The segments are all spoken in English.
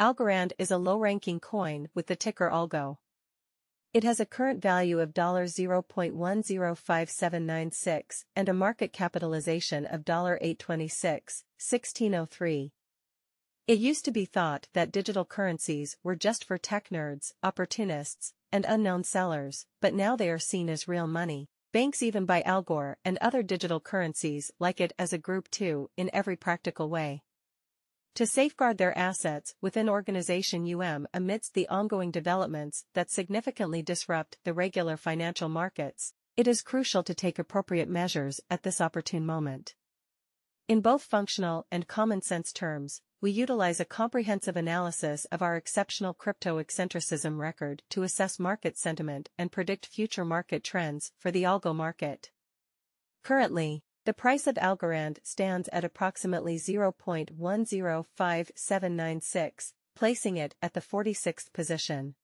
Algorand is a low-ranking coin with the ticker ALGO. It has a current value of $0.105796 and a market capitalization of $826, 1603. It used to be thought that digital currencies were just for tech nerds, opportunists, and unknown sellers, but now they are seen as real money. Banks even buy Algorand and other digital currencies like it as a group too in every practical way. To safeguard their assets within organization UM amidst the ongoing developments that significantly disrupt the regular financial markets, it is crucial to take appropriate measures at this opportune moment. In both functional and common sense terms, we utilize a comprehensive analysis of our exceptional crypto eccentricism record to assess market sentiment and predict future market trends for the algo market. Currently, the price of Algorand stands at approximately 0.105796, placing it at the 46th position.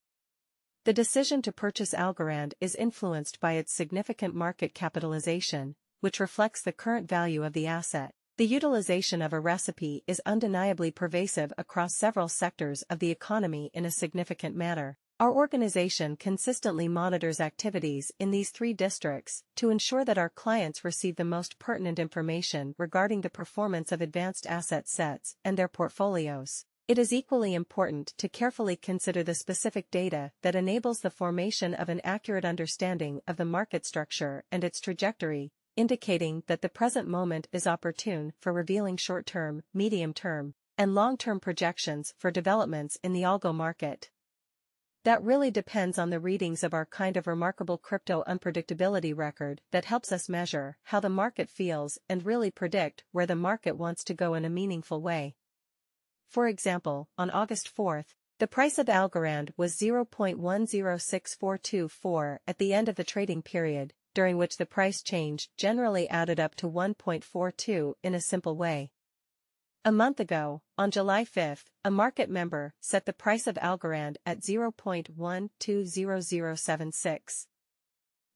The decision to purchase Algorand is influenced by its significant market capitalization, which reflects the current value of the asset. The utilization of a recipe is undeniably pervasive across several sectors of the economy in a significant manner. Our organization consistently monitors activities in these three districts to ensure that our clients receive the most pertinent information regarding the performance of advanced asset sets and their portfolios. It is equally important to carefully consider the specific data that enables the formation of an accurate understanding of the market structure and its trajectory, indicating that the present moment is opportune for revealing short-term, medium-term, and long-term projections for developments in the algo market. That really depends on the readings of our kind of remarkable crypto unpredictability record that helps us measure how the market feels and really predict where the market wants to go in a meaningful way. For example, on August 4th, the price of Algorand was 0.106424 at the end of the trading period, during which the price change generally added up to 1.42 in a simple way. A month ago, on July 5, a market member set the price of Algorand at 0.120076.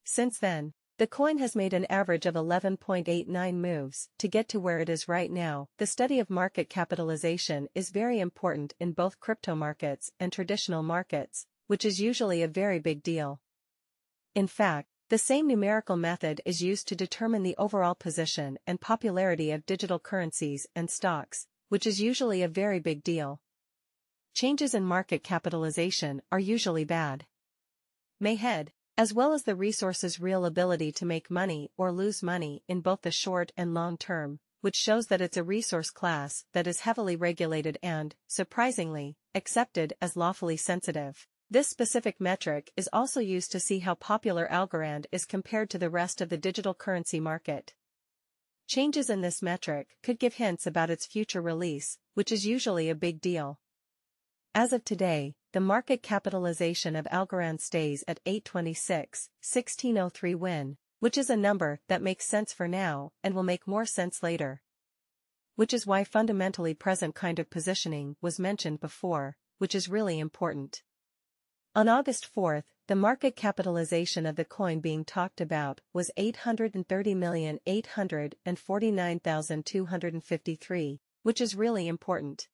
Since then, the coin has made an average of 11.89 moves to get to where it is right now. The study of market capitalization is very important in both crypto markets and traditional markets, which is usually a very big deal. In fact, the same numerical method is used to determine the overall position and popularity of digital currencies and stocks, which is usually a very big deal. Changes in market capitalization are usually bad. Mayhead, as well as the resource's real ability to make money or lose money in both the short and long term, which shows that it's a resource class that is heavily regulated and, surprisingly, accepted as lawfully sensitive. This specific metric is also used to see how popular Algorand is compared to the rest of the digital currency market. Changes in this metric could give hints about its future release, which is usually a big deal. As of today, the market capitalization of Algorand stays at 826, 1603 win, which is a number that makes sense for now and will make more sense later. Which is why fundamentally present kind of positioning was mentioned before, which is really important. On August 4, the market capitalization of the coin being talked about was 830,849,253, which is really important.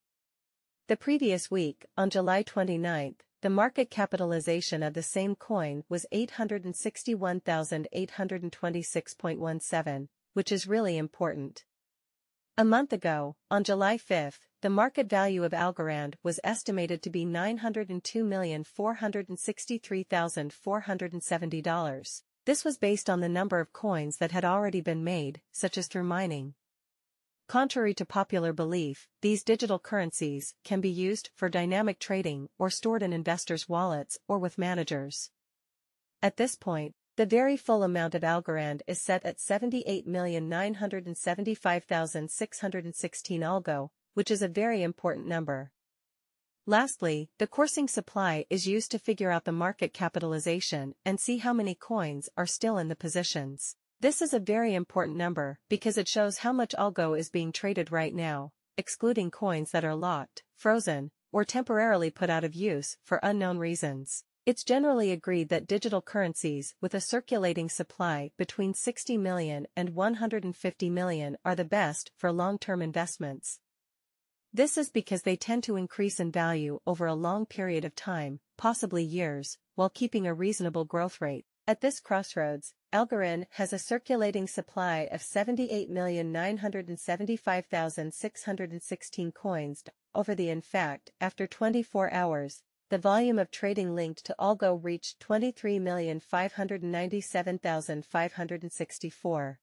The previous week, on July 29, the market capitalization of the same coin was 861,826.17, which is really important. A month ago, on July 5, the market value of Algorand was estimated to be $902,463,470. This was based on the number of coins that had already been made, such as through mining. Contrary to popular belief, these digital currencies can be used for dynamic trading or stored in investors' wallets or with managers. At this point, the very full amount of Algorand is set at 78,975,616 algo, which is a very important number. Lastly, the coursing supply is used to figure out the market capitalization and see how many coins are still in the positions. This is a very important number because it shows how much algo is being traded right now, excluding coins that are locked, frozen, or temporarily put out of use for unknown reasons. It's generally agreed that digital currencies with a circulating supply between 60 million and 150 million are the best for long-term investments. This is because they tend to increase in value over a long period of time, possibly years, while keeping a reasonable growth rate. At this crossroads, Algorand has a circulating supply of 78,975,616 coins over the in fact, after 24 hours, the volume of trading linked to Algo reached 23,597,564.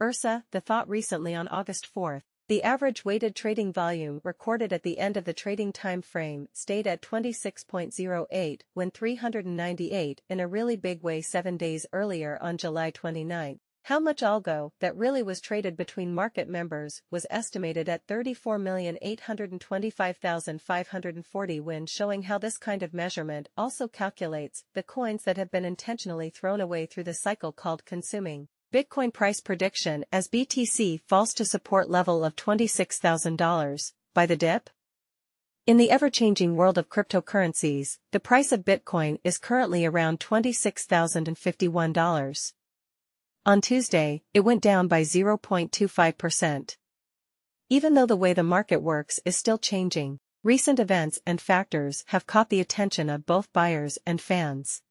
Ursa, the thought recently on August 4, the average weighted trading volume recorded at the end of the trading time frame stayed at 26.08 when 398 in a really big way seven days earlier on July 29. How much algo that really was traded between market members was estimated at 34,825,540 when showing how this kind of measurement also calculates the coins that have been intentionally thrown away through the cycle called consuming. Bitcoin price prediction as BTC falls to support level of $26,000 by the dip? In the ever-changing world of cryptocurrencies, the price of Bitcoin is currently around $26,051. On Tuesday, it went down by 0.25%. Even though the way the market works is still changing, recent events and factors have caught the attention of both buyers and fans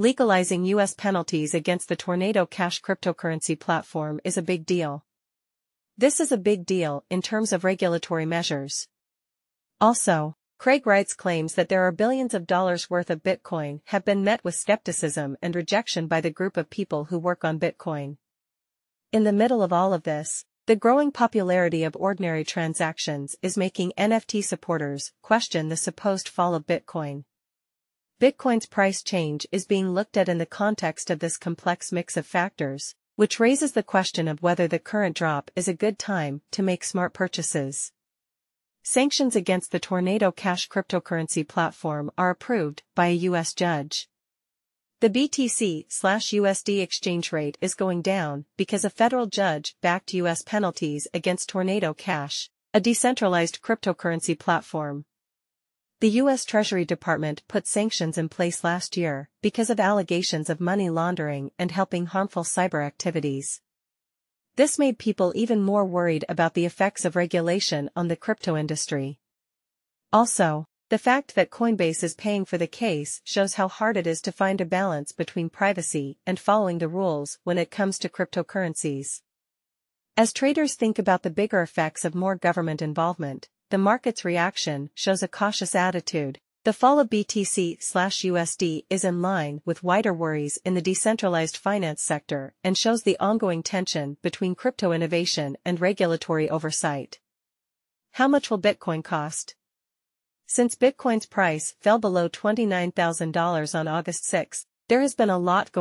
legalizing U.S. penalties against the Tornado Cash cryptocurrency platform is a big deal. This is a big deal in terms of regulatory measures. Also, Craig Wright's claims that there are billions of dollars worth of Bitcoin have been met with skepticism and rejection by the group of people who work on Bitcoin. In the middle of all of this, the growing popularity of ordinary transactions is making NFT supporters question the supposed fall of Bitcoin. Bitcoin's price change is being looked at in the context of this complex mix of factors, which raises the question of whether the current drop is a good time to make smart purchases. Sanctions against the Tornado Cash cryptocurrency platform are approved by a U.S. judge. The BTC-USD exchange rate is going down because a federal judge backed U.S. penalties against Tornado Cash, a decentralized cryptocurrency platform. The U.S. Treasury Department put sanctions in place last year because of allegations of money laundering and helping harmful cyber activities. This made people even more worried about the effects of regulation on the crypto industry. Also, the fact that Coinbase is paying for the case shows how hard it is to find a balance between privacy and following the rules when it comes to cryptocurrencies. As traders think about the bigger effects of more government involvement, the market's reaction shows a cautious attitude. The fall of BTC/USD is in line with wider worries in the decentralized finance sector and shows the ongoing tension between crypto innovation and regulatory oversight. How much will Bitcoin cost? Since Bitcoin's price fell below $29,000 on August 6, there has been a lot going